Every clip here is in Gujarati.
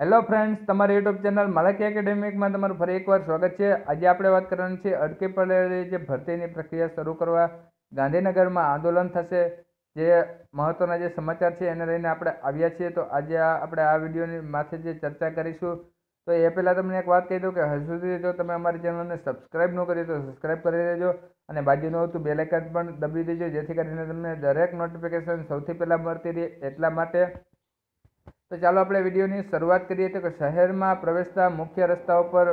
હેલો ફ્રેન્ડ્સ તમારી યુટ્યુબ ચેનલ મલકી એકેડેમિકમાં તમારું ફરી એકવાર સ્વાગત છે. આજે આપણે વાત કરવાની છે અટકી પડેલી જે ભરતીની પ્રક્રિયા શરૂ કરવા. ગાંધીનગરમાં આંદોલન થશે. જે મહત્ત્વના જે સમાચાર છે એને લઈને આપણે આવ્યા છીએ. તો આજે આપણે આ વિડીયોની માથે જે ચર્ચા કરીશું, તો એ પહેલાં તમને એક વાત કહી દઉં કે હજુ સુધી જો તમે અમારી ચેનલને સબસ્ક્રાઈબ ન કરી તો સબસ્ક્રાઈબ કરી દેજો અને બાજુનું હતું બેલેકન પણ દબી દેજો, જેથી કરીને તમને દરેક નોટિફિકેશન સૌથી પહેલાં મળતી રહે એટલા માટે તો ચાલો આપણે વિડીયોની શરૂઆત કરીએ તો કે શહેરમાં પ્રવેશતા મુખ્ય રસ્તાઓ પર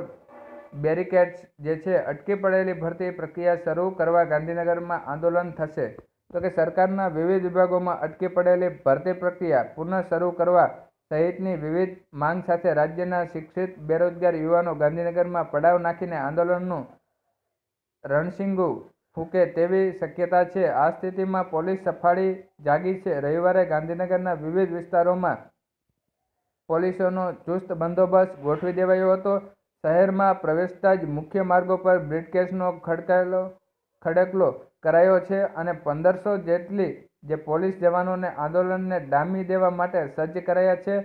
બેરિકેડ્સ જે છે, અટકી પડેલી ભરતી પ્રક્રિયા શરૂ કરવા ગાંધીનગરમાં આંદોલન થશે. તો કે સરકારના વિવિધ વિભાગોમાં અટકી પડેલી ભરતી પ્રક્રિયા પુનઃ શરૂ કરવા સહિતની વિવિધ માંગ સાથે રાજ્યના શિક્ષિત, બેરોજગાર યુવાનો ગાંધીનગરમાં પડાવ નાખીને આંદોલનનું રણસિંગુ ફૂંકે તેવી શક્યતા છે. આ સ્થિતિમાં પોલીસ સફાળી જાગી છે. રવિવારે ગાંધીનગરના વિવિધ વિસ્તારોમાં પોલીસોનો ચુસ્ત બંદોબસ્ત ગોઠવી દેવાયો હતો. શહેરમાં પ્રવેશતા જ મુખ્ય માર્ગો પર બ્રિટકેશનો ખડકાયેલો, ખડકલો કરાયો છે અને પંદરસો જેટલી જે પોલીસ જવાનોને આંદોલનને ડામી દેવા માટે સજ્જ કરાયા છે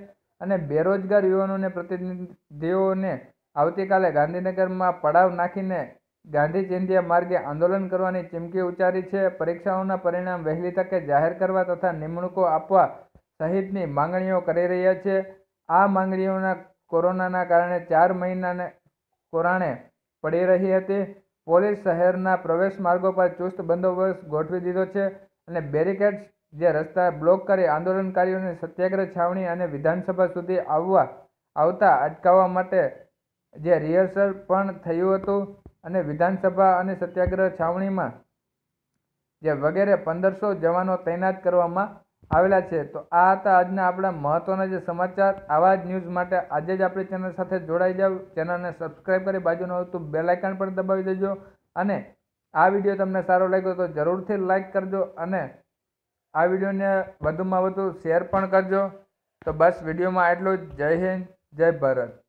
અને બેરોજગાર યુવાનોને, પ્રતિનિધિઓને આવતીકાલે ગાંધીનગરમાં પડાવ નાખીને ગાંધી ચિંધ્યા માર્ગે આંદોલન કરવાની ચીમકી ઉચ્ચારી છે. પરીક્ષાઓના પરિણામ વહેલી તકે જાહેર કરવા તથા નિમણૂકો આપવા સહિતની માંગણીઓ કરી રહ્યા છે. આ માંગણીઓના કોરોનાના કારણે ચાર મહિનાને કોરાણે પડી રહી હતી. પોલીસ શહેરના પ્રવેશ માર્ગો પર ચુસ્ત બંદોબસ્ત ગોઠવી દીધો છે અને બેરિકેડ્સ જે રસ્તા બ્લોક કરી આંદોલનકારીઓને સત્યાગ્રહ છાવણી અને વિધાનસભા સુધી આવવા, આવતા અટકાવવા માટે જે રિહર્સલ પણ થયું હતું અને વિધાનસભા અને સત્યાગ્રહ છાવણીમાં જે વગેરે પંદરસો જવાનો તૈનાત કરવામાં આવેલા છે. તો આ હતા આજના આપણા મહત્ત્વના જે સમાચાર. આવા જ ન્યૂઝ માટે આજે જ આપણી ચેનલ સાથે જોડાઈ જાઓ. ચેનલને સબસ્ક્રાઈબ કરી બાજુનું આવતું બેલ આઇકન પણ દબાવી દેજો. અને આ વીડિયો તમને સારો લાગ્યો તો જરૂરથી લાઇક કરજો અને આ વિડીયોને વધુમાં વધુ શેર પણ કરજો. તો બસ વિડીયોમાં આટલું જય હિન્દ, જય ભારત.